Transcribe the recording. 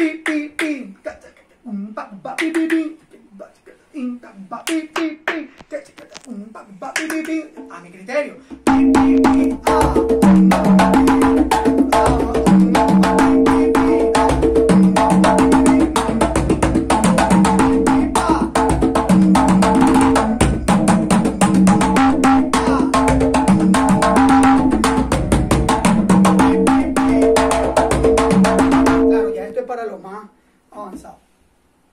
pi, pi, pi. A mi criterio. para los más avanzados.